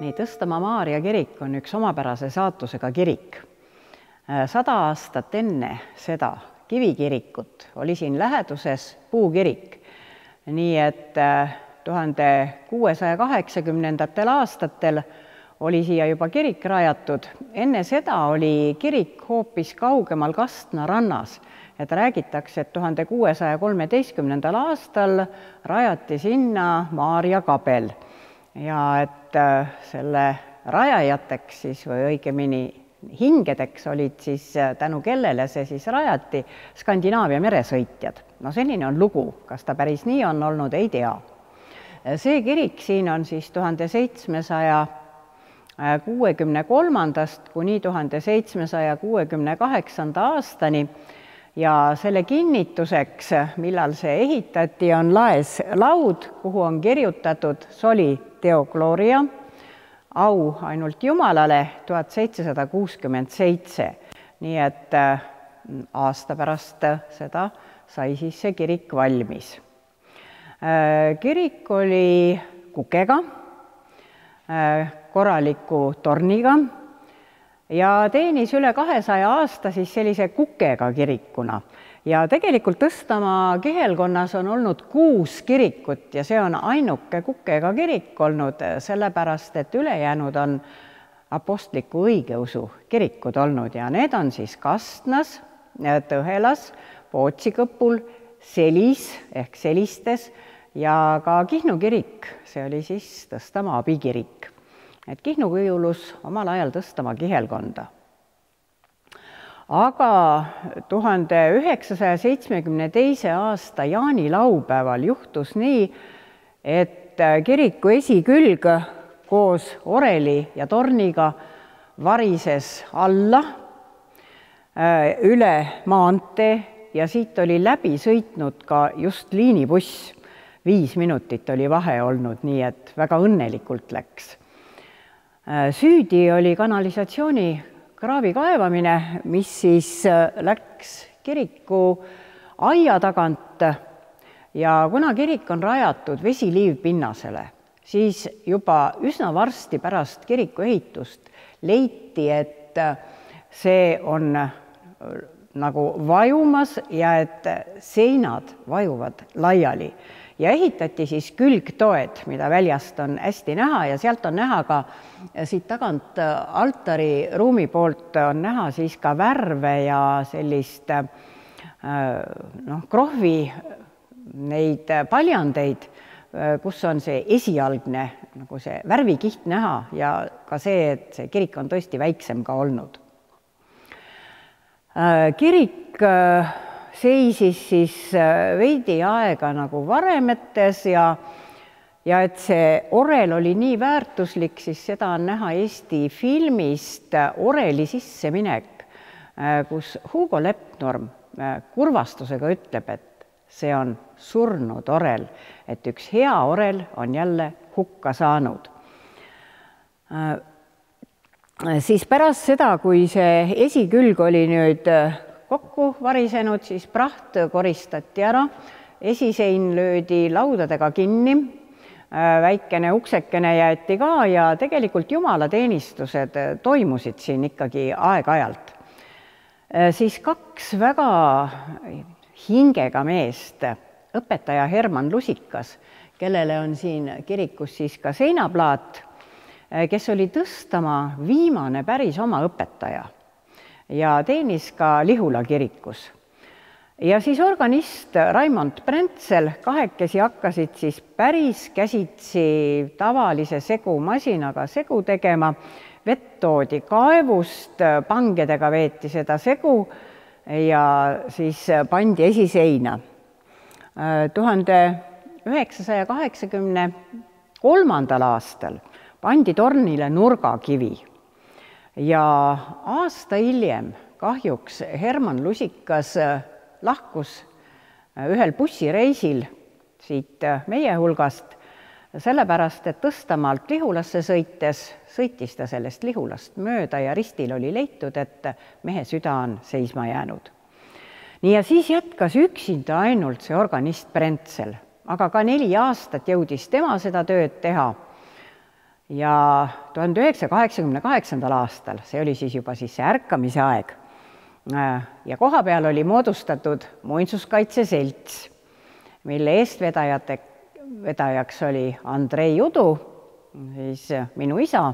nii Tõstamaa Maarja kirik on üks omapärase saatusega kirik. sada aastat enne seda kivikirikut oli siin läheduses puukirik. nii et tuhande kuuesaja kaheksakümnendatel aastatel oli siia juba kirik rajatud, enne seda oli kirik hoopis kaugemal Kastna rannas, et räägitakse, et tuhande kuuesaja kolmeteistkümnendal aastal rajati sinna Maarja kabel ja et äh, selle rajajateks siis või õigemini hingedeks olid siis äh, tänu kellele see siis rajati, Skandinaavia meresõitjad. no selline on lugu, kas ta päris nii on olnud, ei tea. see kirik siin on siis tuhande seitsmesaja kuuekümne kolmandast kuni tuhande seitsmesaja kuuekümne kaheksanda aastani ja selle kinnituseks, millal see ehitati, on laes laud, kuhu on kirjutatud soli Deo Gloria, au ainult Jumalale, tuhat seitsesada kuuskümmend seitse. nii et äh, aasta pärast seda sai siis see kirik valmis. Äh, kirik oli kukega, äh, korraliku torniga ja teenis üle kahesaja aasta siis sellise kukega kirikuna. Ja tegelikult Tõstamaa kihelkonnas on olnud kuus kirikut ja see on ainuke kukega kirik olnud, sellepärast et ülejäänud on apostliku õigeusu kirikud olnud ja need on siis Kastnas, Tõhelas, Pootsikõpul, Selis ehk Selistes ja ka Kihnu kirik, see oli siis Tõstamaa abikirik et Kihnu kuulus omal ajal Tõstamaa kihelkonda. aga tuhande üheksasaja seitsmekümne teise aasta jaanilaupäeval juhtus nii, et kiriku esikülg koos oreli ja torniga varises alla äh, üle maantee ja siit oli läbi sõitnud ka just liinibuss. viis minutit oli vahe olnud, nii et väga õnnelikult läks süüdi oli kanalisatsiooni kraavi kaevamine, mis siis äh, läks kiriku aia tagant. Ja kuna kirik on rajatud vesiliivpinnasele, siis juba üsna varsti pärast kiriku ehitust leiti, et äh, see on nagu vajumas ja et seinad vajuvad laiali ja ehitati siis külgtoed, mida väljast on hästi näha ja sealt on näha ka siit tagant altari ruumi poolt on näha siis ka värve ja sellist noh, krohvi neid paljandeid, kus on see esialgne nagu see värvikiht näha ja ka see, et see kirik on tõesti väiksem ka olnud. kirik seisis siis äh, veidi aega nagu varemetes ja ja et see orel oli nii väärtuslik, siis seda on näha Eesti filmist äh, Oreli sisseminek, äh, kus Hugo Lepnorm kurvastusega ütleb, et see on surnud orel, et üks hea orel on jälle hukka saanud. siis pärast seda, kui see esikülg oli nüüd kokku varisenud, siis praht koristati ära, esisein löödi laudadega kinni, äh, väikene uksekene jäeti ka ja tegelikult jumalateenistused äh, toimusid siin ikkagi aeg-ajalt. Äh, siis kaks väga hingega meest, õpetaja Herman Lusikas, kellele on siin kirikus siis ka seinaplaat, kes oli Tõstamaa viimane päris oma õpetaja ja teenis ka Lihula kirikus. ja siis organist Raimond Prentsel, kahekesi hakkasid siis päris käsitsi tavalise segumasinaga segu tegema, vett toodi kaevust, pangedega veeti seda segu ja siis pandi esiseina. tuhande üheksasaja kaheksakümne kolmandal aastal pandi tornile nurgakivi ja aasta hiljem kahjuks Herman Lusikas äh, lahkus äh, ühel bussireisil siit äh, meie hulgast, sellepärast et Tõstamaalt Lihulasse sõites sõitis ta sellest Lihulast mööda ja ristil oli leitud, et mehe süda on seisma jäänud. nii ja siis jätkas üksinda ainult see organist Brentsel, aga ka neli aastat jõudis tema seda tööd teha ja tuhande üheksasaja kaheksakümne kaheksandal aastal, see oli siis juba siis see ärkamise aeg, ja koha peal oli moodustatud muinsuskaitse selts, mille eestvedajate, vedajaks oli Andrei Udu, siis minu isa,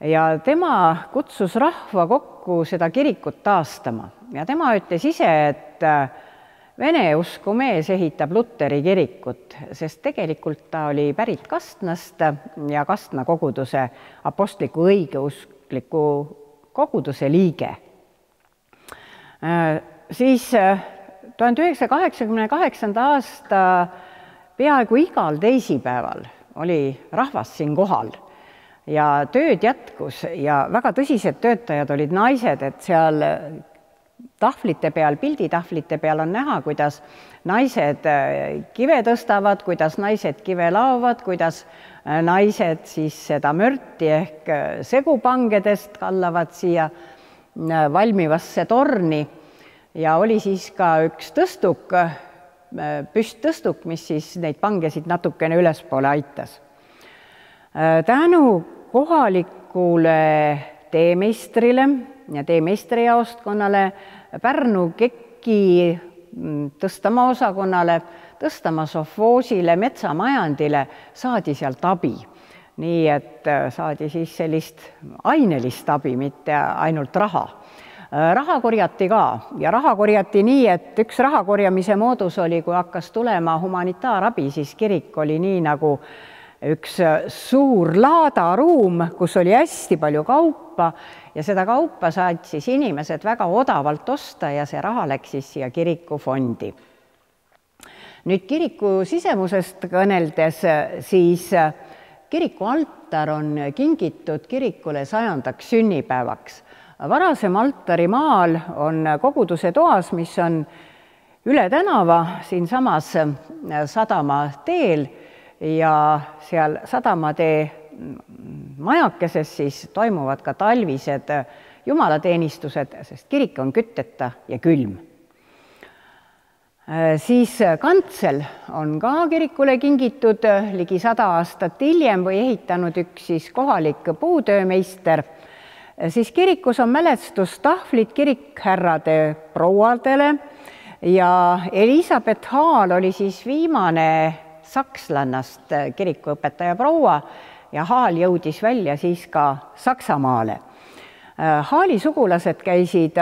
ja tema kutsus rahva kokku seda kirikut taastama. Ja tema ütles ise, et vene usku mees ehitab Luteri kirikut, sest tegelikult ta oli pärit Kastnast ja Kastna koguduse apostliku õigeuskliku koguduse liige. siis tuhande üheksasaja kaheksakümne kaheksanda aasta peaaegu igal teisipäeval oli rahvas siin kohal ja tööd jätkus ja väga tõsised töötajad olid naised, et seal tahvlite peal, pilditahvlite peal on näha, kuidas naised äh, kive tõstavad, kuidas naised kive laovad, kuidas äh, naised siis seda mörti ehk äh, segupangedest kallavad siia valmivasse torni ja oli siis ka üks tõstuk, püsttõstuk, mis siis neid pangesid natukene ülespoole aitas. tänu kohalikule teemeistrile ja teemeistrijaoskonnale Pärnu KEK-i mm, Tõstamaa osakonnale, Tõstamaa sovhoosile, metsamajandile saadi sealt abi. nii et äh, saadi siis sellist ainelist abi, mitte ainult raha. Äh, raha korjati ka ja raha korjati nii, et üks raha korjamise moodus oli, kui hakkas tulema humanitaarabi, siis kirik oli nii nagu üks äh, suur laadaruum, kus oli hästi palju kaupa ja seda kaupa said siis inimesed väga odavalt osta ja see raha läks siis siia kirikufondi. nüüd kiriku sisemusest kõneldes, siis kiriku altar on kingitud kirikule sajandaks sünnipäevaks. varasem altarimaal on koguduse toas, mis on üle tänava siinsamas sadama teel ja seal sadamatee majakeses siis toimuvad ka talvised jumalateenistused, sest kirik on kütteta ja külm. siis kantsel on ka kirikule kingitud ligi sada aastat hiljem või ehitanud üks siis kohalik puutöömeister, siis kirikus on mälestustahvlid kirikhärrade prouadele ja Elizabeth Haal oli siis viimane sakslannast kirikuõpetaja proua ja Haal jõudis välja siis ka Saksamaale. Haali sugulased käisid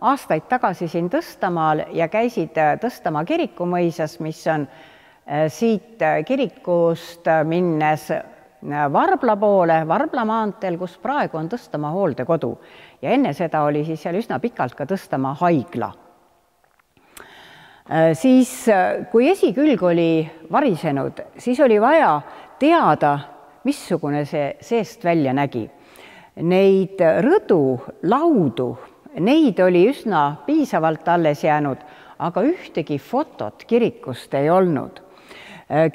aastaid tagasi siin Tõstamaal ja käisid Tõstamaa kirikumõisas, mis on siit kirikust minnes Varbla poole, Varbla maanteel, kus praegu on Tõstamaa hooldekodu ja enne seda oli siis seal üsna pikalt ka Tõstamaa haigla. Siis, kui esikülg oli varisenud, siis oli vaja teada, missugune see seest välja nägi. Neid rõdu, laudu, neid oli üsna piisavalt alles jäänud, aga ühtegi fotot kirikust ei olnud.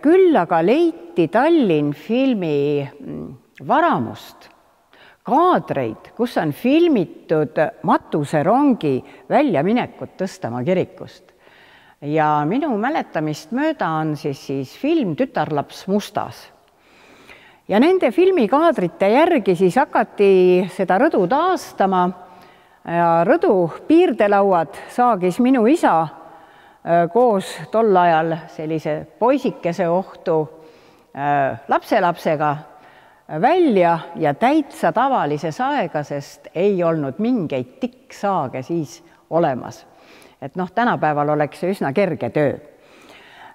küll aga leiti Tallinn filmi mm, varamust kaadreid, kus on filmitud matuserongi väljaminekut Tõstamaa kirikust. Ja minu mäletamist mööda on siis, siis film Tütarlaps mustas. Ja nende filmikaadrite järgi siis hakati seda rõdu taastama. Ja rõdu piirdelauad saagis minu isa äh, koos tol ajal sellise poisikese ohtu äh, lapselapsega välja. Ja täitsa tavalise saega, sest ei olnud mingeid tikksaage siis olemas. Et noh, tänapäeval oleks see üsna kerge töö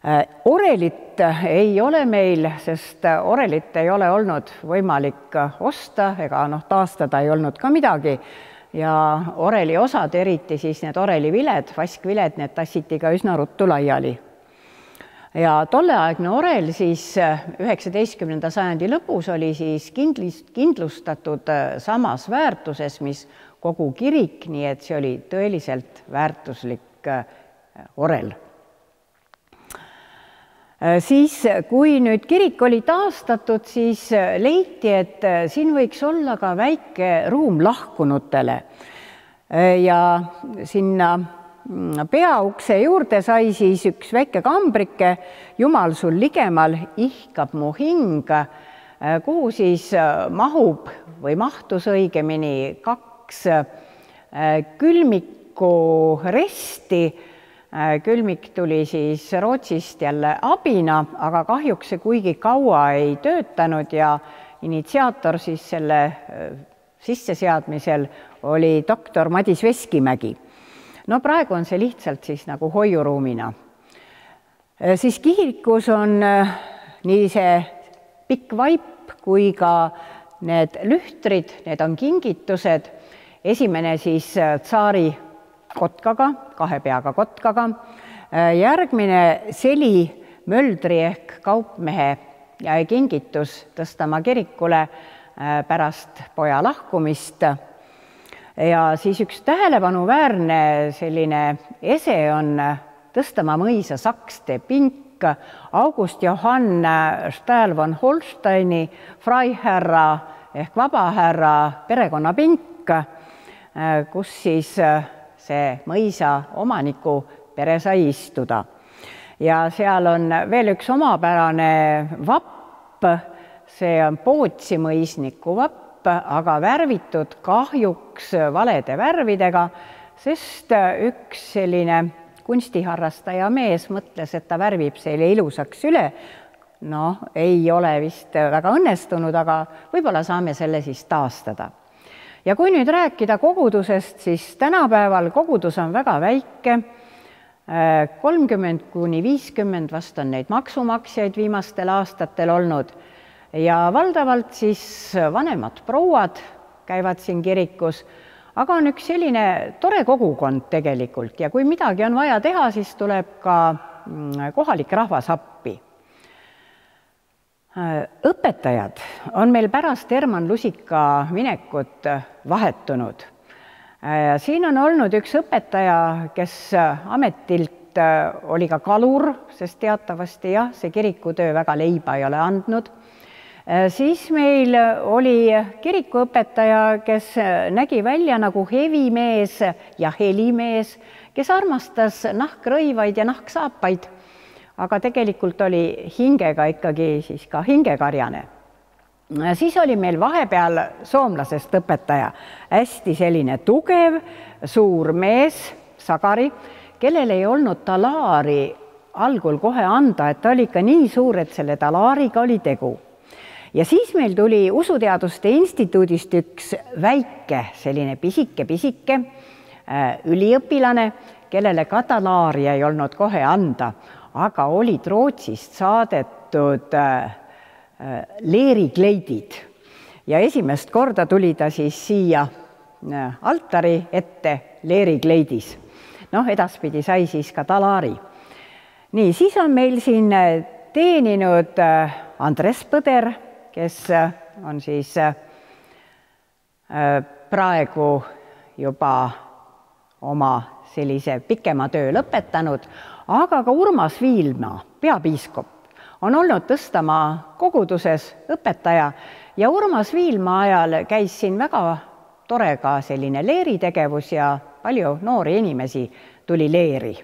Äh, orelit ei ole meil, sest äh, orelit ei ole olnud võimalik äh, osta ega noh, taastada ei olnud ka midagi ja oreli osad, eriti siis need oreliviled, vaskviled, need tassiti ka üsna ruttu laiali. ja tolleaegne orel siis üheksateistkümnenda sajandi lõpus oli siis kindlis, kindlustatud samas väärtuses, mis kogu kirik, nii et see oli tõeliselt väärtuslik orel Äh, siis, kui nüüd kirik oli taastatud, siis äh, leiti, et äh, siin võiks olla ka väike ruum lahkunutele. ja sinna mm, peaukse juurde sai siis üks väike kambrike, Jumal sul ligemal, ihkab mu hing. kuhu siis mahub või mahtus õigemini kaks külmiku resti külmik tuli siis Rootsist jälle abina, aga kahjuks see kuigi kaua ei töötanud ja initsiaator siis selle sisseseadmisel oli doktor Madis Veskimägi. no praegu on see lihtsalt siis nagu hoiuruumina. Äh, siis kirikus on äh, nii see pikk vaip kui ka need lühtrid, need on kingitused. Esimene siis äh, tsaari kotkaga, kahe peaga kotkaga. järgmine seli möldri ehk kaupmehe kingitus Tõstamaa kirikule Äh, pärast poja lahkumist. ja siis üks tähelepanuväärne selline ese on Tõstamaa mõisa sakste pink August Johann Stahl von Holsteini Freihärra ehk vabahärra perekonnapink, äh, kus siis äh, see mõisa omaniku pere sai istuda. ja seal on veel üks omapärane vapp see on Pootsi mõisniku vapp, aga värvitud kahjuks valede värvidega, sest üks selline kunstiharrastaja mees mõtles, et ta värvib selle ilusaks üle. noh, ei ole vist väga õnnestunud, aga võib-olla saame selle siis taastada. Ja kui nüüd rääkida kogudusest, siis tänapäeval kogudus on väga väike. Kolmkümmend kuni viiskümmend vast on neid maksumaksjaid viimastel aastatel olnud. Ja valdavalt siis vanemad prouad käivad siin kirikus, aga on üks selline tore kogukond tegelikult ja kui midagi on vaja teha, siis tuleb ka mm, kohalik rahvas appi. Õpetajad on meil pärast Herman Lusika minekut vahetunud. siin on olnud üks õpetaja, kes ametilt oli ka kalur, sest teatavasti jah, see kirikutöö väga leiba ei ole andnud Äh, siis meil oli kirikuõpetaja, kes nägi välja nagu hevimees ja helimees, kes armastas nahkrõivaid ja nahksaapaid, aga tegelikult oli hingega ikkagi siis ka hingekarjane. Siis oli meil vahepeal soomlasest õpetaja, hästi selline tugev, suur mees, sagari, kellel ei olnud talaari algul kohe anda, et ta oli ikka nii suur, et selle talaariga oli tegu ja siis meil tuli Usuteaduste Instituudist üks väike selline pisike-pisike äh, üliõpilane, kellele katalaari ei olnud kohe anda, aga olid Rootsist saadetud äh, äh, leerikleidid ja esimest korda tuli ta siis siia altari ette leerikleidis. noh, edaspidi sai siis ka talaari. nii, siis on meil siin teeninud Andres Põder kes äh, on siis äh, praegu juba oma sellise pikema töö lõpetanud, aga ka Urmas Viilma, peapiiskop, on olnud Tõstamaa koguduses õpetaja ja Urmas Viilma ajal käis siin väga tore ka selline leeritegevus ja palju noori inimesi tuli leeri.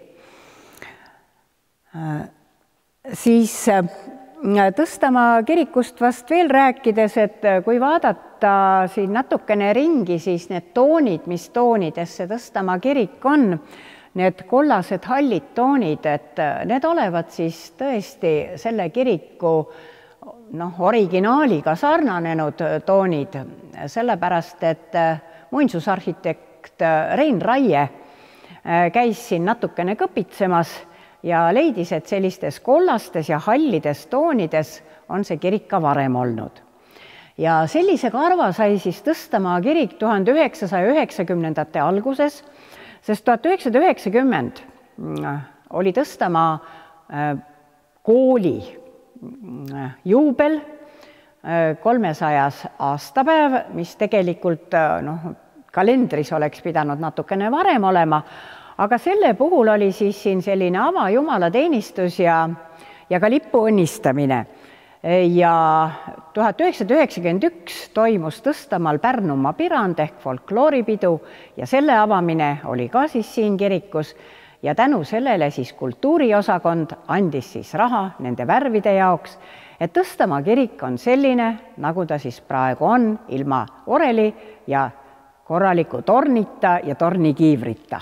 Äh, siis Tõstamaa kirikust vast veel rääkides, et kui vaadata siin natukene ringi, siis need toonid, mis toonides see Tõstamaa kirik on, need kollased hallid toonid, et need olevat siis tõesti selle kiriku noh, originaaliga sarnanenud toonid, sellepärast et muinsusarhitekt Rein Raie käis siin natukene kõpitsemas ja leidis, et sellistes kollastes ja hallides toonides on see kirik ka varem olnud. Ja sellise karva sai siis Tõstamaa kirik tuhande üheksasaja üheksakümnendate alguses, sest tuhat üheksasada üheksakümmend mm, oli Tõstamaa äh, kooli mm, juubel, äh, kolmesajas aastapäev, mis tegelikult äh, noh, kalendris oleks pidanud natukene varem olema, aga selle puhul oli siis siin selline avajumalateenistus ja, ja ka lipu õnnistamine. Ja tuhat üheksasada üheksakümmend üks toimus Tõstamaal Pärnumaa pirand ehk folklooripidu ja selle avamine oli ka siis siin kirikus. Ja tänu sellele siis kultuuriosakond andis siis raha nende värvide jaoks et Tõstamaa kirik on selline, nagu ta siis praegu on, ilma oreli ja korraliku tornita ja tornikiivrita